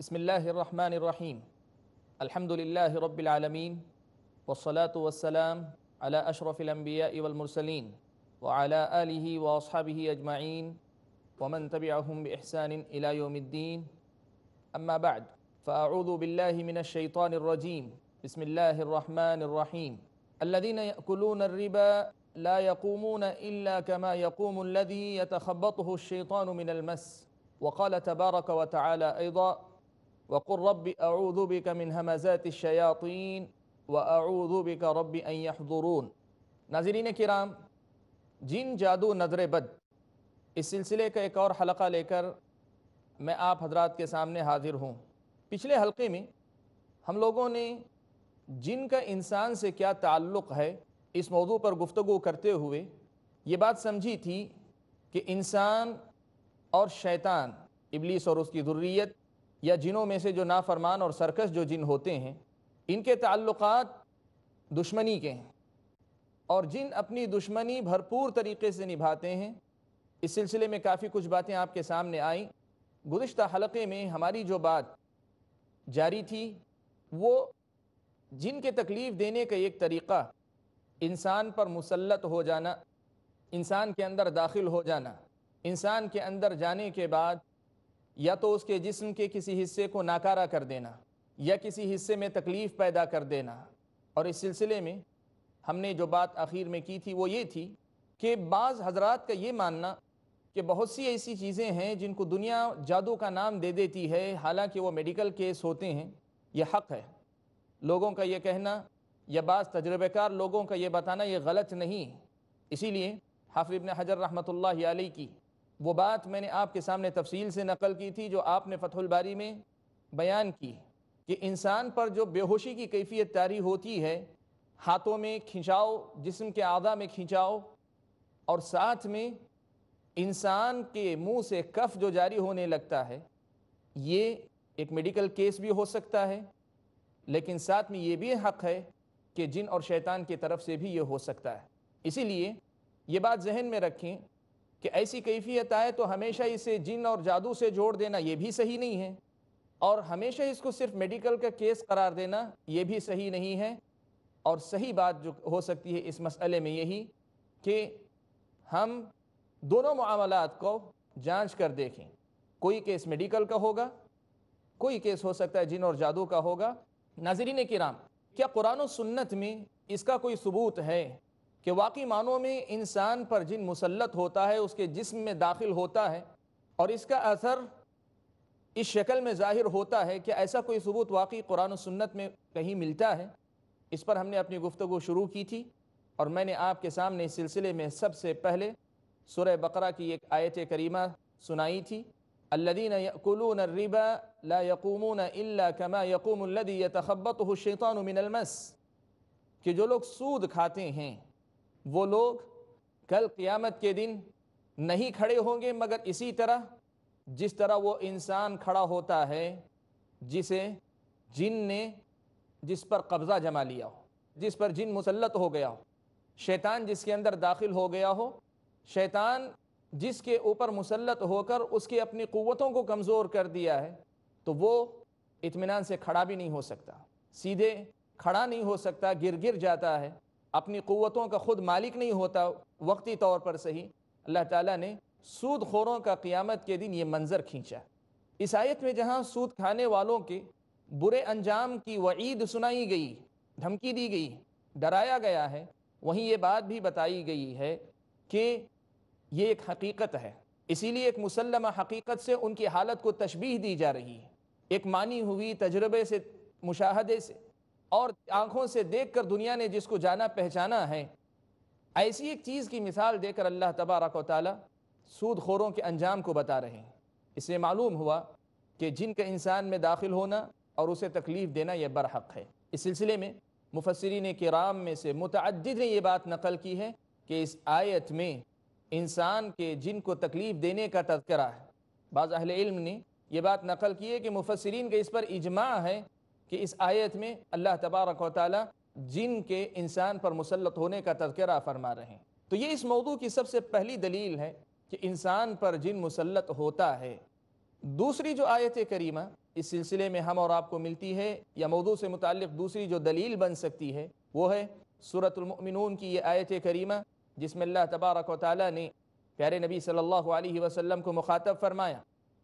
بسم الله الرحمن الرحيم الحمد لله رب العالمين والصلاة والسلام على أشرف الأنبياء والمرسلين وعلى آله وأصحابه أجمعين ومن تبعهم بإحسان إلى يوم الدين أما بعد فأعوذ بالله من الشيطان الرجيم بسم الله الرحمن الرحيم الذين يأكلون الربا لا يقومون إلا كما يقوم الذي يتخبطه الشيطان من المس وقال تبارك وتعالى أيضا وقل رب أعوذ بك من همزات الشياطين وأعوذ بك رب أن يحضرون ناظرین کرام، جن جادو نظر بد، اس سلسلے کا ایک اور حلقہ لے کر میں آپ حضرات کے سامنے حاضر ہوں۔ پچھلے حلقے میں ہم لوگوں نے جن کا انسان سے کیا تعلق ہے اس موضوع پر گفتگو کرتے ہوئے یہ بات سمجھی تھی کہ انسان اور شیطان، ابلیس اور اس کی ذریت یا جنوں میں سے جو نافرمان اور سرکش جو جن ہوتے ہیں، ان کے تعلقات دشمنی کے ہیں۔ اور جن اپنی دشمنی بھرپور طریقے سے نبھاتے ہیں، اس سلسلے میں کافی کچھ باتیں آپ کے سامنے آئیں۔ گزشتہ حلقے میں ہماری جو بات جاری تھی، وہ جن کے تکلیف دینے کا ایک طریقہ، انسان پر مسلط ہو جانا، انسان کے اندر داخل ہو جانا، انسان کے اندر جانے کے بعد یا تو اس کے جسم کے کسی حصے کو ناکارہ کر دینا، یا کسی حصے میں تکلیف پیدا کر دینا۔ اور اس سلسلے میں ہم نے جو بات آخر میں کی تھی وہ یہ تھی کہ بعض حضرات کا یہ ماننا کہ بہت سی ایسی چیزیں ہیں جن کو دنیا جادو کا نام دے دیتی ہے، حالانکہ وہ میڈیکل کیس ہوتے ہیں، یہ حق ہے۔ لوگوں کا یہ کہنا یا بعض تجربہ کار لوگوں کا یہ بتانا یہ غلط نہیں۔ اسی لیے حافظ ابن حجر رحمۃ اللہ علیہ کی وہ بات میں نے آپ کے سامنے تفصیل سے نقل کی تھی جو آپ نے فتح الباری میں بیان کی کہ انسان پر جو بے ہوشی کی کیفیت تاری ہوتی ہے، ہاتھوں میں کھنچاؤ، جسم کے اعضاء میں کھنچاؤ، اور ساتھ میں انسان کے منہ سے کف جو جاری ہونے لگتا ہے، یہ ایک میڈیکل کیس بھی ہو سکتا ہے، لیکن ساتھ میں یہ بھی حق ہے کہ جن اور شیطان کی طرف سے بھی یہ ہو سکتا ہے۔ اسی لیے یہ بات ذہن میں رکھیں کہ ایسی کیفیت آئے تو ہمیشہ اسے جن اور جادو سے جوڑ دینا یہ بھی صحیح نہیں ہے۔ اور ہمیشہ اس کو صرف میڈیکل کا کیس قرار دینا یہ بھی صحیح نہیں ہے۔ اور صحیح بات جو ہو سکتی ہے اس مسئلے میں یہی کہ ہم دونوں معاملات کو جانچ کر دیکھیں۔ کوئی کیس میڈیکل کا ہوگا، کوئی کیس ہو سکتا ہے جن اور جادو کا ہوگا۔ ناظرین کرام، کیا قرآن و سنت میں اس کا کوئی ثبوت ہے؟ کہ واقعی معنوں میں انسان پر جن مسلط ہوتا ہے، اس کے جسم میں داخل ہوتا ہے اور اس کا اثر اس شکل میں ظاہر ہوتا ہے کہ ایسا کوئی ثبوت واقعی قرآن و سنت میں کہیں ملتا ہے۔ اس پر ہم نے اپنی گفتگو شروع کی تھی اور میں نے آپ کے سامنے اس سلسلے میں سب سے پہلے سورہ بقرہ کی ایک آیت کریمہ سنائی تھی۔ الذين يأكلون الربا لا يقومون إلا كما يقوم الذي يتخبطه الشيطان من المس، کہ جو لوگ سود کھاتے ہیں وہ لوگ کل قیامت کے دن نہیں کھڑے ہوں گے، مگر اسی طرح جس طرح وہ انسان کھڑا ہوتا ہے، جسے جن نے جس پر قبضہ جما لیا ہو، جس پر جن مسلط ہو گیا ہو، شیطان جس کے اندر داخل ہو گیا ہو، شیطان جس کے اوپر مسلط ہو کر اس کی اپنی قوتوں کو کمزور کر دیا ہے، تو وہ اطمینان سے کھڑا بھی نہیں ہو سکتا، سیدھے کھڑا نہیں ہو سکتا گر گر جاتا ہے۔ اپنی قوتوں کا خود مالک نہیں ہوتا وقتی طور پر صحیح، اللہ تعالیٰ نے سود خوروں کا قیامت کے دن یہ منظر کھینچا۔ اس آیت میں جہاں سود کھانے والوں کے برے انجام کی وعید سنائی گئی، دھمکی دی گئی، ڈرایا گیا ہے، وہیں یہ بات بھی بتائی گئی ہے کہ یہ ایک حقیقت ہے۔ اسی لیے ایک مسلمہ حقیقت سے ان کی حالت کو تشبیح دی جا رہی ہے۔ ایک مانی ہوئی تجربے سے، مشاہدے سے اور آنکھوں سے دیکھ کر دنیا نے جس کو جانا پہچانا ہے۔ ایسی ایک چیز کی مثال دے کر اللہ تبارک و تعالی سود خوروں کے انجام کو بتا رہے ہیں۔ اس سے معلوم ہوا کہ جن کا انسان میں داخل ہونا اور اسے تکلیف دینا یہ برحق ہے۔ اس سلسلے میں مفسرین کرام میں سے متعدد نے یہ بات نقل کی ہے کہ اس آیت میں انسان کے جن کو تکلیف دینے کا تذکرہ ہے۔ بعض اہل علم نے یہ بات نقل کی ہے کہ مفسرین کا اس پر اجماع ہے کہ اس آیت میں اللہ تبارک و تعالی جن کے انسان پر مسلط ہونے کا تذکرہ فرما رہے ہیں۔ تو یہ اس موضوع کی سب سے پہلی دلیل ہے کہ انسان پر جن مسلط ہوتا ہے۔ دوسری جو آیت کریمہ اس سلسلے میں ہم اور آپ کو ملتی ہے یا موضوع سے متعلق دوسری جو دلیل بن سکتی ہے وہ ہے صورت المؤمنون کی یہ آیت کریمہ جس میں اللہ تبارک و تعالیٰ نے پیارے نبی صلی اللہ علیہ وسلم کو مخاطب فرمایا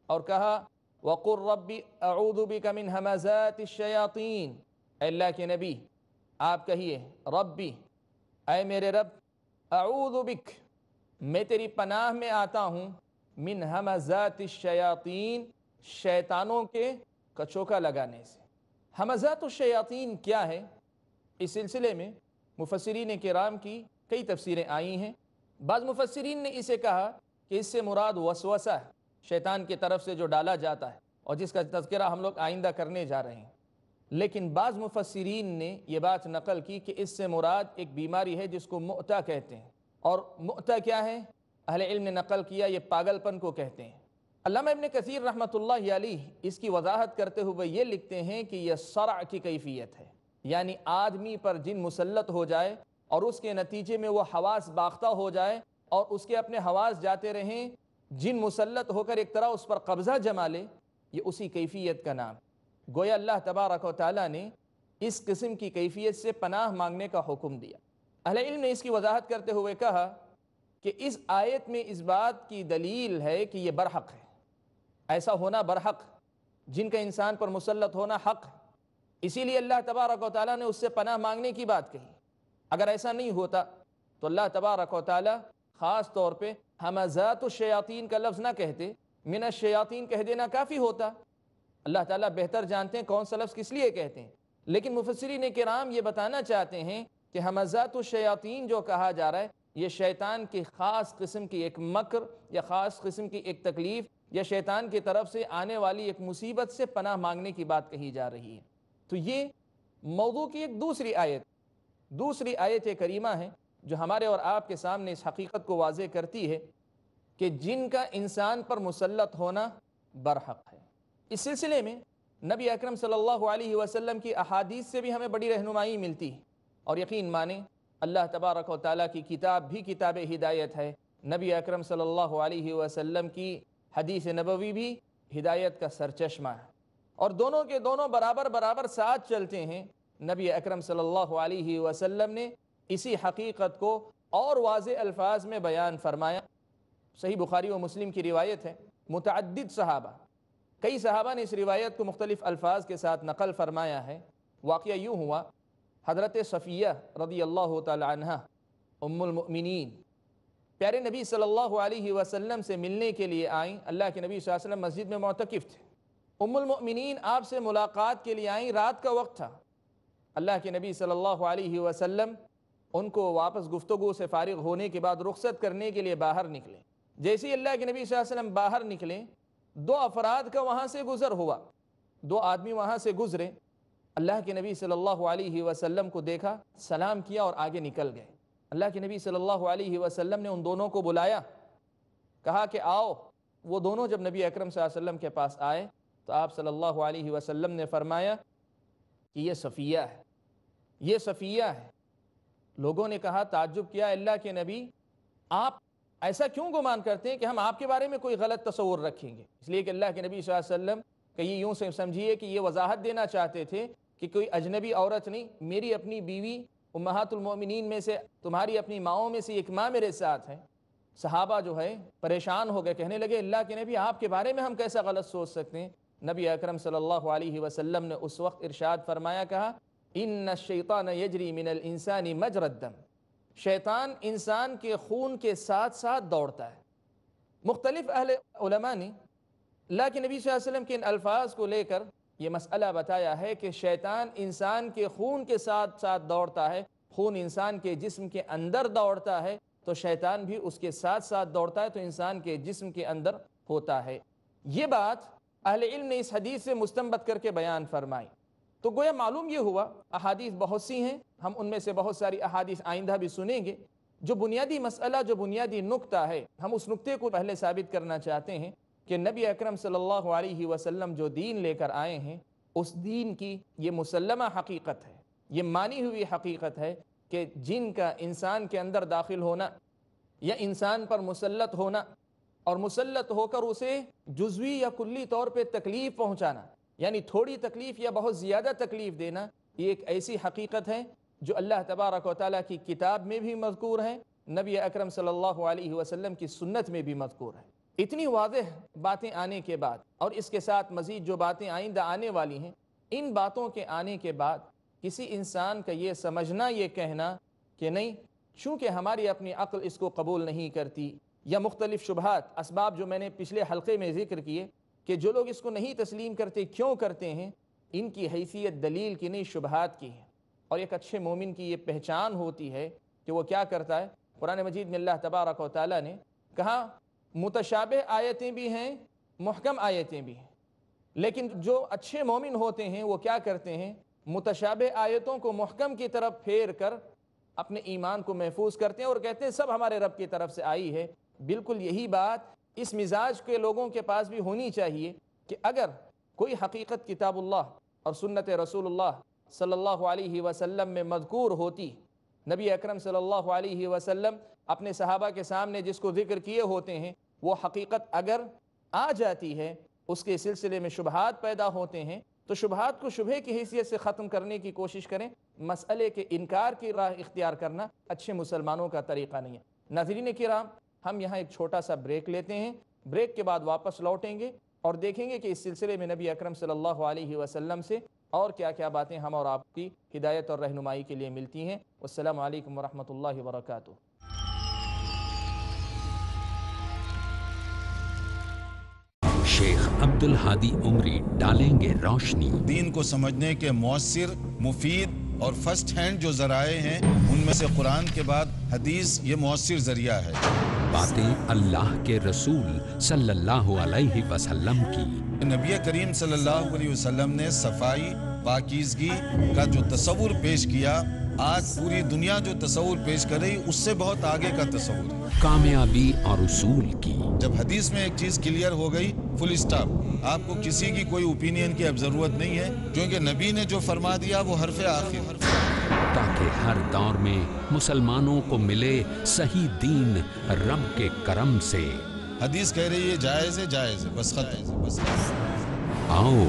اور کہا وقر ربی اعوذ بک من حمزات الشیاطین اے اللہ کے نبی، آپ کہیے ربی اے میرے رب اعوذ بک، میں تیری پناہ میں آتا ہوں، من حمزات الشیاطین شیطانوں کے کچوکا لگانے سے۔ حمزات الشیاطین کیا ہے؟ اس سلسلے میں مفسرین کرام کی کئی تفسیریں آئی ہیں۔ بعض مفسرین نے اسے کہا کہ اس سے مراد وسوسہ ہے۔ شیطان کی طرف سے جو ڈالا جاتا ہے اور جس کا تذکرہ ہم لوگ آئندہ کرنے جا رہے ہیں۔ لیکن بعض مفسرین نے یہ بات نقل کی کہ اس سے مراد ایک بیماری ہے جس کو معتا کہتے ہیں۔ اور معتا کیا ہے؟ اہل علم نے نقل کیا، یہ پاگل پن کو کہتے ہیں۔ علامہ ابن کثیر رحمۃ اللہ علیہ اس کی وضاحت کرتے ہوئے یہ لکھتے ہیں کہ یہ صرع کی کیفیت ہے۔ یعنی آدمی پر جن مسلط ہو جائے اور اس کے نتیجے میں وہ حواس باختہ ہو جائے اور اس کے اپنے حواس جاتے رہیں جن مسلط ہو کر ایک طرح اس پر قبضہ جما لے، یہ اسی کیفیت کا نام۔ گویا اللہ تبارک و تعالیٰ نے اس قسم کی کیفیت سے پناہ مانگنے کا حکم دیا۔ اہل علم نے اس کی وضاحت کرتے ہوئے کہا کہ اس آیت میں اس بات کی دلیل ہے کہ یہ برحق ہے۔ ایسا ہونا برحق، جن کا انسان پر مسلط ہونا حق ہے۔ اسی لیے اللہ تبارک و تعالیٰ نے اس سے پناہ مانگنے کی بات کہی۔ اگر ایسا نہیں ہوتا تو اللہ تبارک و تعالیٰ خاص طور پہ حمزات الشیاطین کا لفظ نہ کہتے، من الشیاطین کہہ دینا کافی ہوتا۔ اللہ تعالیٰ بہتر جانتے ہیں کون سا لفظ کس لیے کہتے ہیں۔ لیکن مفسرین کرام یہ بتانا چاہتے ہیں کہ حمزات الشیاطین جو کہا جا رہا ہے، یہ شیطان کی خاص قسم کی ایک مکر یا خاص قسم کی ایک تکلیف یا شیطان کی طرف سے آنے والی ایک مصیبت سے پناہ مانگنے کی بات کہی جا رہی ہے۔ تو یہ موضوع کی ایک دوسری آیت دوسری آیت کریمہ ہے۔ جو ہمارے اور آپ کے سامنے اس حقیقت کو واضح کرتی ہے کہ جن کا انسان پر مسلط ہونا برحق ہے۔ اس سلسلے میں نبی اکرم صلی اللہ علیہ وسلم کی احادیث سے بھی ہمیں بڑی رہنمائی ملتی ہے اور یقین مانیں اللہ تبارک و تعالیٰ کی کتاب بھی کتاب ہدایت ہے۔ نبی اکرم صلی اللہ علیہ وسلم کی حدیث نبوی بھی ہدایت کا سرچشمہ ہے۔ اور دونوں کے دونوں برابر برابر ساتھ چلتے ہیں۔ نبی اکرم صلی اللہ علیہ وسلم نے اسی حقیقت کو اور واضح الفاظ میں بیان فرمایا۔ صحیح بخاری و مسلم کی روایت ہے۔ متعدد صحابہ۔ کئی صحابہ نے اس روایت کو مختلف الفاظ کے ساتھ نقل فرمایا ہے۔ واقعہ یوں ہوا، حضرت صفیہ رضی اللہ تعالی عنہ، ام المؤمنین۔ پیارے نبی صلی اللہ علیہ وسلم سے ملنے کے لیے آئیں۔ اللہ کے نبی صلی اللہ علیہ وسلم مسجد میں معتکف تھے۔ ام المؤمنین آپ سے ملاقات کے لیے آئیں۔ رات کا وقت تھا۔ اللہ کے نبی صلی اللہ علیہ وسلم ان کو واپس گفتگو سے فارغ ہونے کے بعد رخصت کرنے کے لیے باہر نکلے جیسے اللہ کے نبی صلی اللہ علیہ وسلم باہر نکلے دو افراد کا وہاں سے گزر ہوا۔ دو آدمی وہاں سے گزرے۔ اللہ کے نبی صلی اللہ علیہ وسلم کو دیکھا، سلام کیا اور آگے نکل گئے۔ اللہ کے نبی صلی اللہ علیہ وسلم نے ان دونوں کو بلایا۔ کہا کہ آؤ۔ وہ دونوں جب نبی اکرم صلی اللہ علیہ وسلم کے پاس آئے، تو آپ صلی اللہ علیہ وسلم نے فرمایا کہ یہ صفیہ ہے۔ یہ صفیہ ہے۔ لوگوں نے کہا، تعجب کیا، اللہ کے نبی، آپ ایسا کیوں گمان کرتے ہیں کہ ہم آپ کے بارے میں کوئی غلط تصور رکھیں گے؟ اس لیے کہ اللہ کے نبی صلی اللہ علیہ وسلم کہ یہ یوں سے سمجھیے کہ یہ وضاحت دینا چاہتے تھے کہ کوئی اجنبی عورت نہیں، میری اپنی بیوی امہات المومنین میں سے، تمہاری اپنی ماؤں میں سے ایک ماں میرے ساتھ ہے صحابہ جو ہے پریشان ہو گئے، کہنے لگے، اللہ کے نبی، آپ کے بارے میں ہم کیسا غلط سوچ سکتے ہیں؟ نبی اکرم صلی اللہ علیہ وسلم نے اس وقت ارشاد فرمایا، کہا ان الشیطان یجری من الانسان مجرد دم شیطان انسان کے خون کے ساتھ ساتھ دوڑتا ہے۔ مختلف اہل علماء نے اللہ کے نبی صلی اللہ علیہ وسلم کے ان الفاظ کو لے کر یہ مسئلہ بتایا ہے کہ شیطان انسان کے خون کے ساتھ ساتھ دوڑتا ہے۔ خون انسان کے جسم کے اندر دوڑتا ہے، تو شیطان بھی اس کے ساتھ ساتھ دوڑتا ہے، تو انسان کے جسم کے اندر ہوتا ہے۔ یہ بات اہل علم نے اس حدیث سے مستمت کر کے بیان فرمائی۔ تو گویا معلوم یہ ہوا، احادیث بہت سی ہیں، ہم ان میں سے بہت ساری احادیث آئندہ بھی سنیں گے۔ جو بنیادی مسئلہ، جو بنیادی نقطہ ہے، ہم اس نقطے کو پہلے ثابت کرنا چاہتے ہیں کہ نبی اکرم صلی اللہ علیہ وسلم جو دین لے کر آئے ہیں، اس دین کی یہ مسلمہ حقیقت ہے۔ یہ مانی ہوئی حقیقت ہے کہ جن کا انسان کے اندر داخل ہونا یا انسان پر مسلط ہونا اور مسلط ہو کر اسے جزوی یا کلی طور پہ تکلیف پہنچانا یعنی تھوڑی تکلیف یا بہت زیادہ تکلیف دینا یہ ایک ایسی حقیقت ہے جو اللہ تبارک و تعالیٰ کی کتاب میں بھی مذکور ہے، نبی اکرم صلی اللہ علیہ وسلم کی سنت میں بھی مذکور ہے۔ اتنی واضح باتیں آنے کے بعد اور اس کے ساتھ مزید جو باتیں آئندہ آنے والی ہیں، ان باتوں کے آنے کے بعد کسی انسان کا یہ سمجھنا، یہ کہنا کہ نہیں، چونکہ ہماری اپنی عقل اس کو قبول نہیں کرتی یا مختلف شبہات، اسباب جو میں نے پچھلے حلقے میں ذکر کیے کہ جو لوگ اس کو نہیں تسلیم کرتے، کیوں کرتے ہیں؟ ان کی حیثیت دلیل کی نہیں، شبہات کی ہے اور ایک اچھے مومن کی یہ پہچان ہوتی ہے کہ وہ کیا کرتا ہے۔ قرآن مجید میں اللہ تبارک و تعالیٰ نے کہا، متشابہ آیتیں بھی ہیں، محکم آیتیں بھی ہیں۔ لیکن جو اچھے مومن ہوتے ہیں، وہ کیا کرتے ہیں؟ متشابہ آیتوں کو محکم کی طرف پھیر کر اپنے ایمان کو محفوظ کرتے ہیں۔ اور کہتے ہیں، سب ہمارے رب کی طرف سے آئی ہے۔ بالکل یہی بات اس مزاج کے لوگوں کے پاس بھی ہونی چاہیے کہ اگر کوئی حقیقت کتاب اللہ اور سنت رسول اللہ صلی اللہ علیہ وسلم میں مذکور ہوتی، نبی اکرم صلی اللہ علیہ وسلم اپنے صحابہ کے سامنے جس کو ذکر کیے ہوتے ہیں، وہ حقیقت اگر آ جاتی ہے، اس کے سلسلے میں شبہات پیدا ہوتے ہیں، تو شبہات کو شبہ کی حیثیت سے ختم کرنے کی کوشش کریں۔ مسئلے کے انکار کی راہ اختیار کرنا اچھے مسلمانوں کا طریقہ نہیں ہے۔ ناظرین کرام ہم یہاں ایک چھوٹا سا بریک لیتے ہیں۔ بریک کے بعد واپس لوٹیں گے اور دیکھیں گے کہ اس سلسلے میں نبی اکرم صلی اللہ علیہ وسلم سے اور کیا کیا باتیں ہم اور آپ کی ہدایت اور رہنمائی کے لیے ملتی ہیں۔ السلام علیکم ورحمۃ اللہ وبرکاتہ۔ شیخ عبد الحادی عمری ڈالیں گے روشنی۔ دین کو سمجھنے کے مؤثر مفید اور فرسٹ ہینڈ جو ذرائع ہیں ان میں سے قرآن کے بعد حدیث یہ مؤثر ذریعہ ہے۔ باتیں اللہ کے رسول صلی اللہ علیہ وسلم کی۔ نبی کریم صلی اللہ علیہ وسلم نے صفائی پاکیزگی کا جو تصور پیش کیا آج پوری دنیا جو تصور پیش کر رہی اس سے بہت آگے کا تصور۔ کامیابی اور اصول کی۔ جب حدیث میں ایک چیز کلیئر ہو گئی فل اسٹاپ آپ کو کسی کی کوئی اوپینین کی اب ضرورت نہیں ہے کیونکہ نبی نے جو فرما دیا وہ حرف آخر۔ تاکہ ہر دور میں مسلمانوں کو ملے صحیح دین رب کے کرم سے۔ حدیث کہہ رہی ہے جائز ہے جائز ہے بس ختم۔ بس ختم آؤ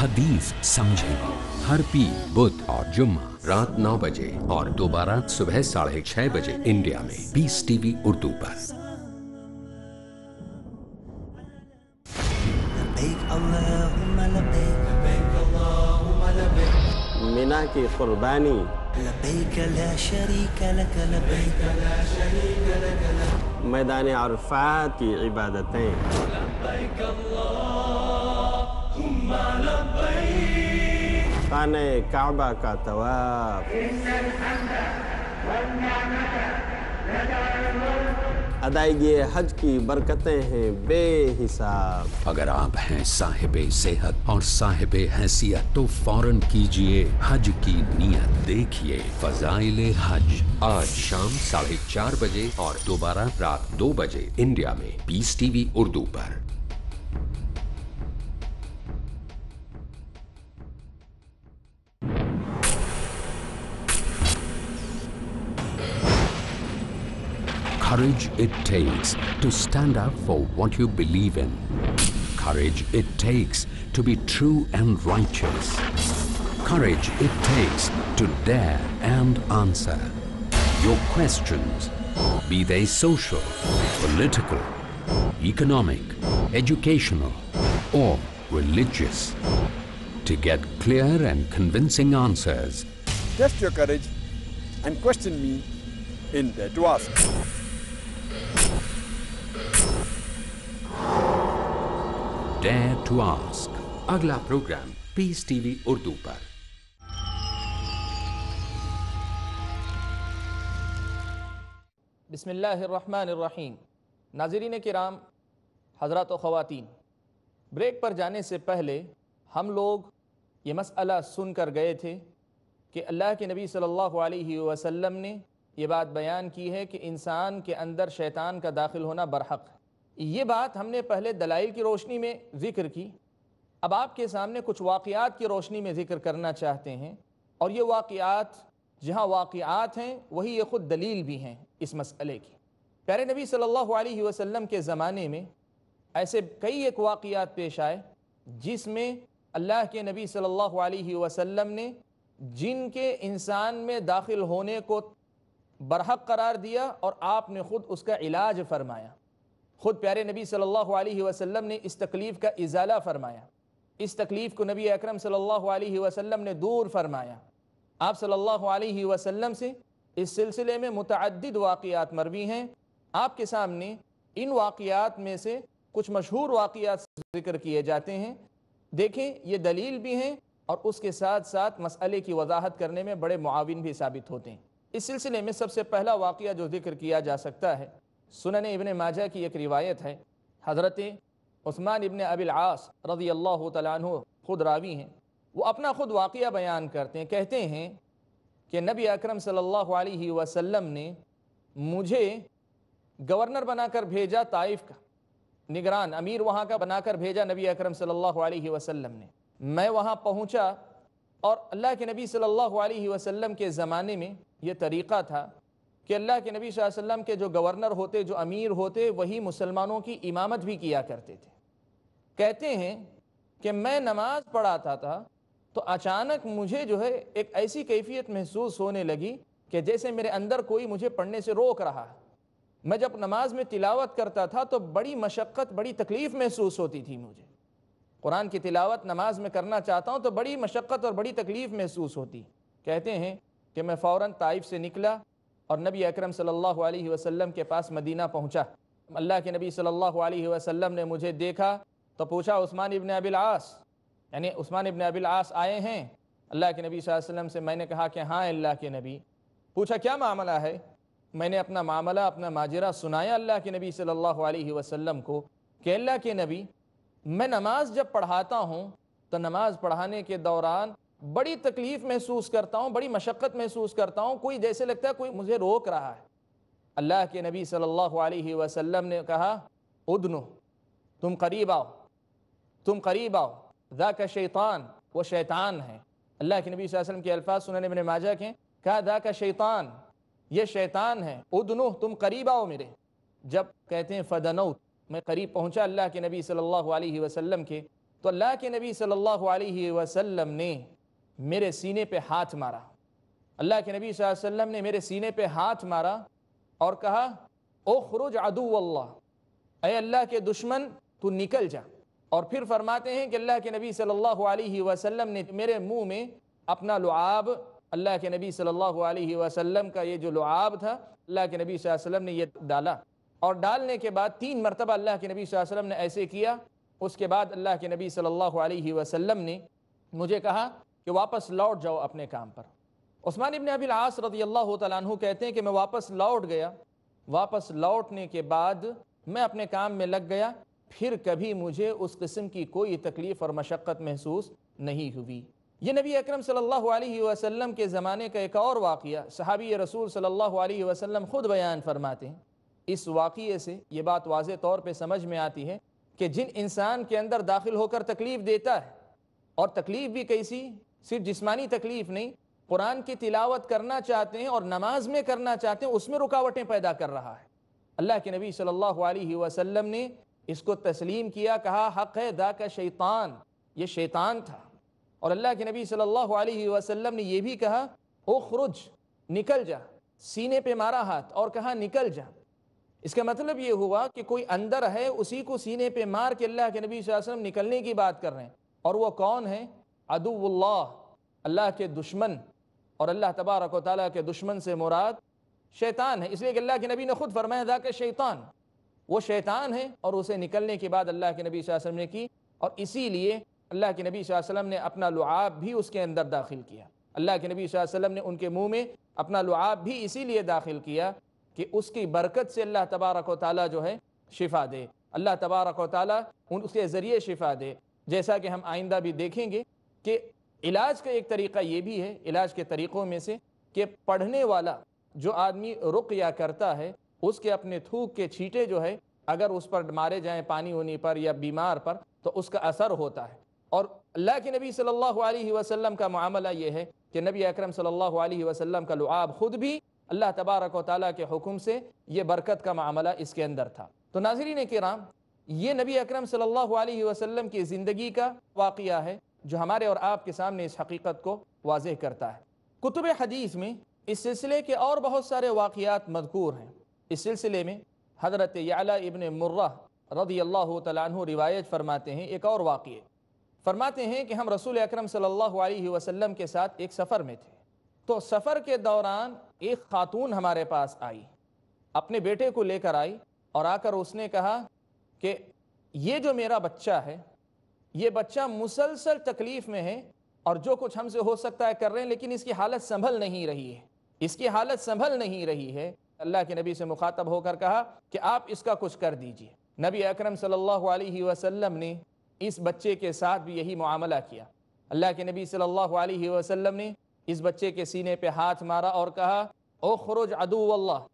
حدیث سمجھیں۔ ہر پی بدھ اور جمعہ رات نو بجے اور دوبارہ صبح ساڑھے چھ بجے انڈیا میں۔ پیس ٹی وی اردو پر۔ قرباني. لبيك لا شريك لك لبيك لا شريك لك ميدان عرفات عبادتين. لبيك اللهم لبيك. خانه كعبة كتواف. إن الحمد والنعمة لك ادائیگی حج کی برکتیں ہیں بے حساب۔ اگر آپ ہیں صاحب صحت اور صاحب حیثیت تو فوراً کیجیے حج کی نیت دیکھیے فضائل حج آج شام ساڑھے چار بجے اور دوبارہ رات دو بجے انڈیا میں۔ پیس ٹی وی اردو پر۔ Courage it takes to stand up for what you believe in. Courage it takes to be true and righteous. Courage it takes to dare and answer your questions, be they social, political, economic, educational, or religious. To get clear and convincing answers, Test your courage and question me in Dare to Ask. Dare to ask. اگلا programme Peace T V Urdu پر۔ بسم اللہ الرحمن الرحیم۔ ناظرین کرام، حضرات و خواتین، بریک پر جانے سے پہلے ہم لوگ یہ مسئلہ سن کر گئے تھے کہ اللہ کے نبی صلی اللہ علیہ وسلم نے یہ بات بیان کی ہے کہ انسان کے اندر شیطان کا داخل ہونا برحق ہے۔ یہ بات ہم نے پہلے دلائل کی روشنی میں ذکر کی۔ اب آپ کے سامنے کچھ واقعات کی روشنی میں ذکر کرنا چاہتے ہیں اور یہ واقعات جہاں واقعات ہیں، وہی یہ خود دلیل بھی ہیں اس مسئلے کی۔ پیارے نبی صلی اللہ علیہ وسلم کے زمانے میں ایسے کئی ایک واقعات پیش آئے جس میں اللہ کے نبی صلی اللہ علیہ وسلم نے جن کے انسان میں داخل ہونے کو برحق قرار دیا اور آپ نے خود اس کا علاج فرمایا۔ خود پیارے نبی صلی اللہ علیہ وسلم نے اس تکلیف کا ازالہ فرمایا۔ اس تکلیف کو نبی اکرم صلی اللہ علیہ وسلم نے دور فرمایا۔ آپ صلی اللہ علیہ وسلم سے اس سلسلے میں متعدد واقعات مروی ہیں۔ آپ کے سامنے ان واقعات میں سے کچھ مشہور واقعات ذکر کیے جاتے ہیں۔ دیکھیں، یہ دلیل بھی ہیں اور اس کے ساتھ ساتھ مسئلے کی وضاحت کرنے میں بڑے معاون بھی ثابت ہوتے ہیں۔ اس سلسلے میں سب سے پہلا واقعہ جو ذکر کیا جا سکتا ہے سنن ابن ماجہ کی ایک روایت ہے۔ حضرت عثمان ابن ابی العاص رضی اللہ تعالیٰ عنہ خود راوی ہیں۔ وہ اپنا خود واقعہ بیان کرتے ہیں، کہتے ہیں کہ نبی اکرم صلی اللہ علیہ وسلم نے مجھے گورنر بنا کر بھیجا طائف کا، نگران امیر وہاں کا بنا کر بھیجا نبی اکرم صلی اللہ علیہ وسلم نے۔ میں وہاں پہنچا اور اللہ کے نبی صلی اللہ علیہ وسلم کے زمانے میں یہ طریقہ تھا کہ اللہ کے نبی صلی اللہ علیہ وسلم کے جو گورنر ہوتے، جو امیر ہوتے، وہی مسلمانوں کی امامت بھی کیا کرتے تھے۔ کہتے ہیں کہ میں نماز پڑھاتا تھا تو اچانک مجھے جو ہے ایک ایسی کیفیت محسوس ہونے لگی کہ جیسے میرے اندر کوئی مجھے پڑھنے سے روک رہا ہے۔ میں جب نماز میں تلاوت کرتا تھا تو بڑی مشقت، بڑی تکلیف محسوس ہوتی تھی مجھے۔ قرآن کی تلاوت نماز میں کرنا چاہتا ہوں تو بڑی مشقت اور بڑی تکلیف محسوس ہوتی۔ کہتے ہیں کہ میں فوراً طائف سے نکلا اور نبی اکرم صلی اللہ علیہ وسلم کے پاس مدینہ پہنچا۔ اللہ کے نبی صلی اللہ علیہ وسلم نے مجھے دیکھا تو پوچھا، عثمان ابن ابی العاص؟ یعنی عثمان ابن ابی العاص آئے ہیں؟ اللہ کے نبی صلی اللہ علیہ وسلم سے میں نے کہا کہ ہاں اللہ کے نبی۔ پوچھا، کیا معاملہ ہے؟ میں نے اپنا معاملہ، اپنا ماجرہ سنایا اللہ کے نبی صلی اللہ علیہ وسلم کو کہ اللہ کے نبی، میں نماز جب پڑھاتا ہوں تو نماز پڑھانے کے دوران بڑی تکلیف محسوس کرتا ہوں، بڑی مشقت محسوس کرتا ہوں، کوئی جیسے لگتا ہے کوئی مجھے روک رہا ہے۔ اللہ کے نبی صلی اللہ علیہ وسلم نے کہا، ادنو، تم قریب آؤ، تم قریب آؤ، ذاک شیطان، وہ شیطان ہے۔ اللہ کے نبی صلی اللہ علیہ وسلم کے الفاظ سنن ابن ماجہ کے کہا، ذاک شیطان، یہ شیطان ہے۔ ادنو، تم قریب آؤ میرے۔ جب کہتے ہیں، فدنوت، میں قریب پہنچا اللہ کے نبی صلی اللہ علیہ وسلم کے۔ تو اللہ کے نبی صلی اللہ علیہ وسلم نے میرے سینے پہ ہاتھ مارا۔ اللہ کے نبی صلی اللہ علیہ وسلم نے میرے سینے پہ ہاتھ مارا اور کہا، اخرج عدو اللہ۔ اے اللہ کے دشمن، تو نکل جا۔ اور پھر فرماتے ہیں کہ اللہ کے نبی صلی اللہ علیہ وسلم نے میرے منہ میں اپنا لعاب، اللہ کے نبی صلی اللہ علیہ وسلم کا یہ جو لعاب تھا، اللہ کے نبی صلی اللہ علیہ وسلم نے یہ ڈالا۔ اور ڈالنے کے بعد تین مرتبہ اللہ کے نبی صلی اللہ علیہ وسلم نے ایسے کیا۔ اس کے بعد اللہ کے نبی صلی اللہ علیہ وسلم نے مجھے کہا کہ واپس لوٹ جاؤ اپنے کام پر۔ عثمان ابن ابی العاص رضی اللہ تعالیٰ عنہ کہتے ہیں کہ میں واپس لوٹ گیا۔ واپس لوٹنے کے بعد میں اپنے کام میں لگ گیا۔ پھر کبھی مجھے اس قسم کی کوئی تکلیف اور مشقت محسوس نہیں ہوئی۔ یہ نبی اکرم صلی اللہ علیہ وسلم کے زمانے کا ایک اور واقعہ صحابی رسول صلی اللہ علیہ وسلم خود بیان فرماتے ہیں۔ اس واقعے سے یہ بات واضح طور پہ سمجھ میں آتی ہے کہ جن انسان کے اندر داخل ہو کر تکلیف دیتا ہے اور تکلیف بھی کیسی صرف جسمانی تکلیف نہیں، قرآن کی تلاوت کرنا چاہتے ہیں اور نماز میں کرنا چاہتے ہیں، اس میں رکاوٹیں پیدا کر رہا ہے۔ اللہ کے نبی صلی اللہ علیہ وسلم نے اس کو تسلیم کیا، کہا، حق ہے دا کا شیطان، یہ شیطان تھا۔ اور اللہ کے نبی صلی اللہ علیہ وسلم نے یہ بھی کہا، اخرج، نکل جا، سینے پہ مارا ہاتھ، اور کہا، نکل جا۔ اس کا مطلب یہ ہوا کہ کوئی اندر ہے، اسی کو سینے پہ مار کے اللہ کے نبی صلی اللہ علیہ وسلم نکلنے کی بات کر رہے ہیں۔ اور وہ کون ہے عدو اللہ اللہ کے دشمن اور اللہ تبارک و تعالیٰ کے دشمن سے مراد شیطان ہے۔ اس لیے کہ اللہ کے نبی نے خود فرمایا تھا کہ شیطان، وہ شیطان ہے اور اسے نکلنے کے بعد اللہ کے نبی صلی اللہ علیہ وسلم نے کی اور اسی لیے اللہ کے نبی صلی اللہ علیہ وسلم نے اپنا لعاب بھی اس کے اندر داخل کیا۔ اللہ کے نبی صلی اللہ علیہ وسلم نے ان کے منہ میں اپنا لعاب بھی اسی لیے داخل کیا کہ اس کی برکت سے اللہ تبارک و تعالیٰ جو ہے شفا دے۔ اللہ تبارک و تعالیٰ ان اس کے ذریعے شفا دے۔ جیسا کہ ہم آئندہ بھی دیکھیں گے کہ علاج کا ایک طریقہ یہ بھی ہے، علاج کے طریقوں میں سے کہ پڑھنے والا جو آدمی رقیہ کرتا ہے، اس کے اپنے تھوک کے چھیٹے جو ہے، اگر اس پر مارے جائیں پانی ہونی پر یا بیمار پر، تو اس کا اثر ہوتا ہے۔ اور اللہ کے نبی صلی اللہ علیہ وسلم کا معاملہ یہ ہے کہ نبی اکرم صلی اللہ علیہ وسلم کا لعاب خود بھی اللہ تبارک و تعالیٰ کے حکم سے یہ برکت کا معاملہ اس کے اندر تھا۔ تو ناظرین کرام، یہ نبی اکرم صلی اللہ علیہ وسلم کی زندگی کا واقعہ ہے۔ جو ہمارے اور آپ کے سامنے اس حقیقت کو واضح کرتا ہے۔ کتب حدیث میں اس سلسلے کے اور بہت سارے واقعات مذکور ہیں۔ اس سلسلے میں حضرت یعلا ابن مرہ رضی اللہ تعالیٰ عنہ روایت فرماتے ہیں ایک اور واقعے۔ فرماتے ہیں کہ ہم رسول اکرم صلی اللہ علیہ وسلم کے ساتھ ایک سفر میں تھے۔ تو سفر کے دوران ایک خاتون ہمارے پاس آئی۔ اپنے بیٹے کو لے کر آئی اور آ کر اس نے کہا کہ یہ جو میرا بچہ ہے یہ بچہ مسلسل تکلیف میں ہے اور جو کچھ ہم سے ہو سکتا ہے کر رہے ہیں، لیکن اس کی حالت سنبھل نہیں رہی ہے۔ اس کی حالت سنبھل نہیں رہی ہے۔ اللہ کے نبی سے مخاطب ہو کر کہا کہ آپ اس کا کچھ کر دیجیے۔ نبی اکرم صلی اللہ علیہ وسلم نے اس بچے کے ساتھ بھی یہی معاملہ کیا۔ اللہ کے نبی صلی اللہ علیہ وسلم نے اس بچے کے سینے پہ ہاتھ مارا اور کہا او خروج عدو اللہ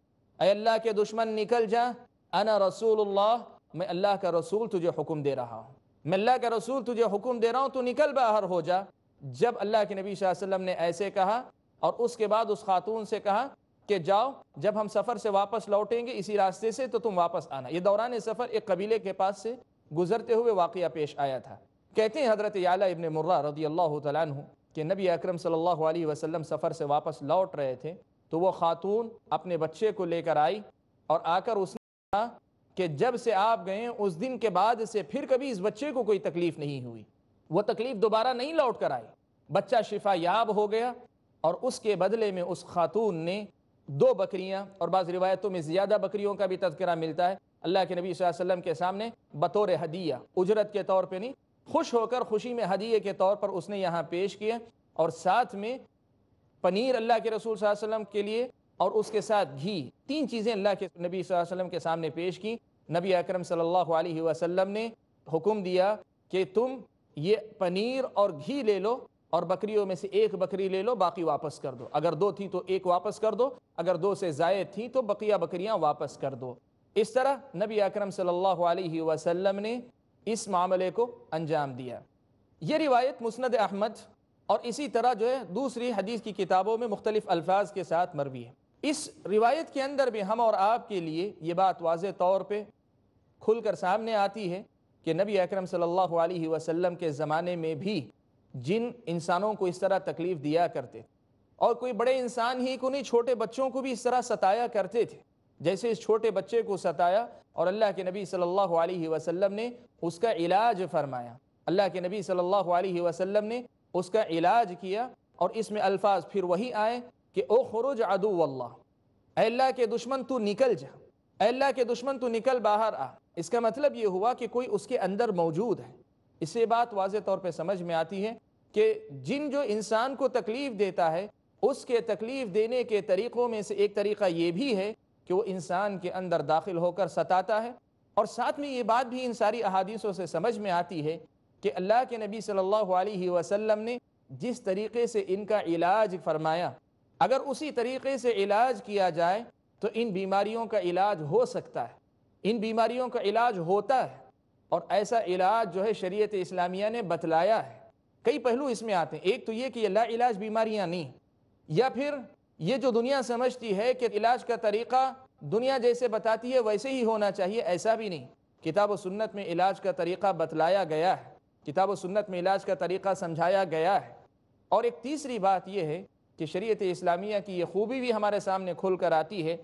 اے اللہ کے دشمن، نکل جا۔ انا رسول اللہ، میں اللہ کا رسول تجھے حکم دے رہا ہوں۔ میں اللہ کا رسول تجھے حکم دے رہا ہوں، تو نکل باہر ہو جا۔ جب اللہ کے نبی صلی اللہ علیہ وسلم نے ایسے کہا اور اس کے بعد اس خاتون سے کہا کہ جاؤ، جب ہم سفر سے واپس لوٹیں گے اسی راستے سے تو تم واپس آنا۔ یہ دوران سفر ایک قبیلے کے پاس سے گزرتے ہوئے واقعہ پیش آیا تھا۔ کہتے ہیں حضرت یعلا ابن مرہ رضی اللہ تعالیٰ عنہ کہ نبی اکرم صلی اللہ علیہ وسلم سفر سے واپس لوٹ رہے تھے تو وہ خاتون اپنے بچے کو لے کر آئی اور آ کر اس نے کہا کہ جب سے آپ گئے اس دن کے بعد سے پھر کبھی اس بچے کو کوئی تکلیف نہیں ہوئی۔ وہ تکلیف دوبارہ نہیں لوٹ کر آئی بچہ شفا یاب ہو گیا اور اس کے بدلے میں اس خاتون نے دو بکریاں اور بعض روایتوں میں زیادہ بکریوں کا بھی تذکرہ ملتا ہے۔ اللہ کے نبی صلی اللہ علیہ وسلم کے سامنے بطور ہدیہ، اجرت کے طور پہ نہیں، خوش ہو کر خوشی میں ہدیے کے طور پر اس نے یہاں پیش کیا۔ اور ساتھ میں پنیر اللہ کے رسول صلی اللہ علیہ وسلم کے لیے اور اس کے ساتھ گھی، تین چیزیں اللہ کے نبی صلی اللہ علیہ وسلم کے سامنے پیش کی۔ نبی اکرم صلی اللہ علیہ وسلم نے حکم دیا کہ تم یہ پنیر اور گھی لے لو اور بکریوں میں سے ایک بکری لے لو، باقی واپس کر دو۔ اگر دو تھی تو ایک واپس کر دو، اگر دو سے زائد تھی تو بقیہ بکریاں واپس کر دو۔ اس طرح نبی اکرم صلی اللہ علیہ وسلم نے اس معاملے کو انجام دیا۔ یہ روایت مسند احمد اور اسی طرح جو ہے دوسری حدیث کی کتابوں میں مختلف الفاظ کے ساتھ مروی ہے۔ اس روایت کے اندر بھی ہم اور آپ کے لیے یہ بات واضح طور پہ کھل کر سامنے آتی ہے کہ نبی اکرم صلی اللہ علیہ وسلم کے زمانے میں بھی جن انسانوں کو اس طرح تکلیف دیا کرتے تھے اور کوئی بڑے انسان ہی کو نہیں، چھوٹے بچوں کو بھی اس طرح ستایا کرتے تھے۔ جیسے اس چھوٹے بچے کو ستایا اور اللہ کے نبی صلی اللہ علیہ وسلم نے اس کا علاج فرمایا۔ اللہ کے نبی صلی اللہ علیہ وسلم نے اس کا علاج کیا اور اس میں الفاظ پھر وہی آئے کہ او خروج عدو اللہ اے اللہ کے دشمن تو نکل جا، اے اللہ کے دشمن تو نکل باہر آ۔ اس کا مطلب یہ ہوا کہ کوئی اس کے اندر موجود ہے۔ اس سے بات واضح طور پہ سمجھ میں آتی ہے کہ جن جو انسان کو تکلیف دیتا ہے، اس کے تکلیف دینے کے طریقوں میں سے ایک طریقہ یہ بھی ہے کہ وہ انسان کے اندر داخل ہو کر ستاتا ہے۔ اور ساتھ میں یہ بات بھی ان ساری احادیثوں سے سمجھ میں آتی ہے کہ اللہ کے نبی صلی اللہ علیہ وسلم نے جس طریقے سے ان کا علاج فرمایا اگر اسی طریقے سے علاج کیا جائے، تو ان بیماریوں کا علاج ہو سکتا ہے۔ ان بیماریوں کا علاج ہوتا ہے۔ اور ایسا علاج جو ہے شریعت اسلامیہ نے بتلایا ہے۔ کئی پہلو اس میں آتے ہیں۔ ایک تو یہ کہ اللہ علاج بیماریاں نہیں، یا پھر یہ جو دنیا سمجھتی ہے کہ علاج کا طریقہ دنیا جیسے بتاتی ہے، ویسے ہی ہونا چاہیے، ایسا بھی نہیں۔ کتاب و سنت میں علاج کا طریقہ بتلایا گیا ہے۔ کتاب و سنت میں علاج کا طریقہ سمجھایا گیا ہے۔ اور ایک تیسری بات یہ ہے کہ شریعت اسلامیہ کی یہ خوبی بھی ہمارے سامنے کھل کر آتی ہے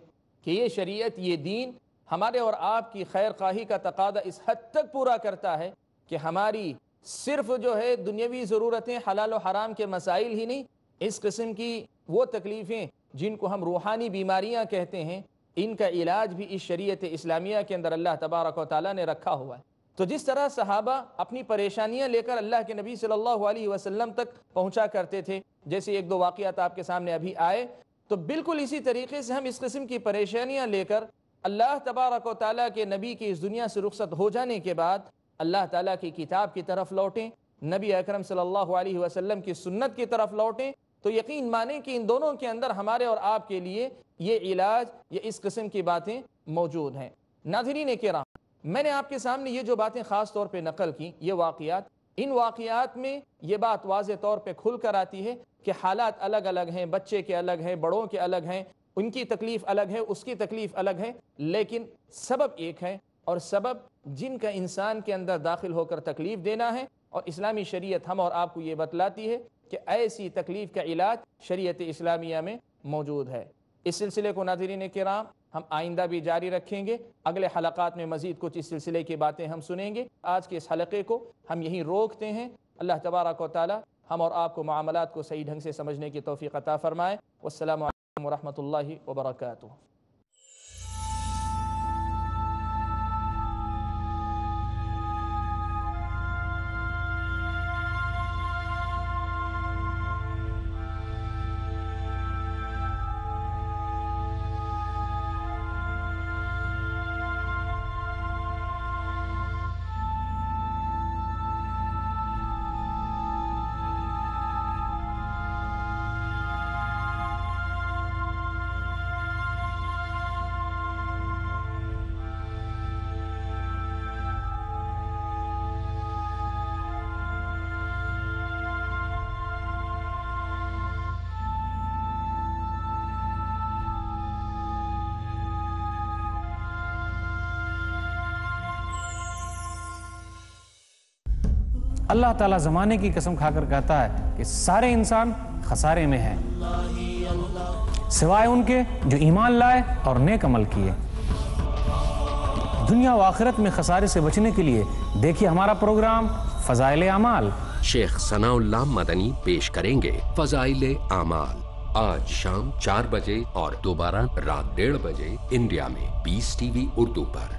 کہ یہ شریعت، یہ دین ہمارے اور آپ کی خیر خواہی کا تقاضا اس حد تک پورا کرتا ہے کہ ہماری صرف جو ہے دنیاوی ضرورتیں حلال و حرام کے مسائل ہی نہیں، اس قسم کی وہ تکلیفیں جن کو ہم روحانی بیماریاں کہتے ہیں، ان کا علاج بھی اس شریعت اسلامیہ کے اندر اللہ تبارک و تعالیٰ نے رکھا ہوا ہے۔ تو جس طرح صحابہ اپنی پریشانیاں لے کر اللہ کے نبی صلی اللہ علیہ وسلم تک پہنچا کرتے تھے جیسے ایک دو واقعات آپ کے سامنے ابھی آئے، تو بالکل اسی طریقے سے ہم اس قسم کی پریشانیاں لے کر اللہ تبارک و تعالیٰ کے نبی کی اس دنیا سے رخصت ہو جانے کے بعد اللہ تعالیٰ کی کتاب کی طرف لوٹیں، نبی اکرم صلی اللہ علیہ وسلم کی سنت کی طرف لوٹیں۔ تو یقین مانیں کہ ان دونوں کے اندر ہمارے اور آپ کے لیے یہ علاج یا اس قسم کی باتیں موجود ہیں۔ ناظرین کرام، میں نے آپ کے سامنے یہ جو باتیں خاص طور پہ نقل کی یہ واقعات، ان واقعات میں یہ بات واضح طور پہ کھل کر آتی ہے کہ حالات الگ الگ ہیں، بچے کے الگ ہیں، بڑوں کے الگ ہیں، ان کی تکلیف الگ ہے، اس کی تکلیف الگ ہے، لیکن سبب ایک ہے اور سبب جن کا انسان کے اندر داخل ہو کر تکلیف دینا ہے اور اسلامی شریعت ہم اور آپ کو یہ بتلاتی ہے کہ ایسی تکلیف کا علاج شریعت اسلامیہ میں موجود ہے۔ اس سلسلے کو ناظرین کرام، ہم آئندہ بھی جاری رکھیں گے۔ اگلے حلقات میں مزید کچھ اس سلسلے کی باتیں ہم سنیں گے۔ آج کے اس حلقے کو ہم یہیں روکتے ہیں۔ اللہ تبارک و تعالی ہم اور آپ کو معاملات کو صحیح ڈھنگ سے سمجھنے کی توفیق عطا فرمائے۔ والسلام علیکم ورحمۃ اللہ وبرکاتہ۔ اللہ تعالیٰ زمانے کی قسم کھا کر کہتا ہے کہ سارے انسان خسارے میں ہیں۔ سوائے ان کے جو ایمان لائے اور نیک عمل کیے۔ دنیا و آخرت میں خسارے سے بچنے کے لیے دیکھیے ہمارا پروگرام فضائل اعمال۔ شیخ ثناء اللہ مدنی پیش کریں گے۔ فضائل اعمال۔ آج شام چار بجے اور دوبارہ رات ڈیڑھ بجے انڈیا میں۔ پیس ٹی وی اردو پر۔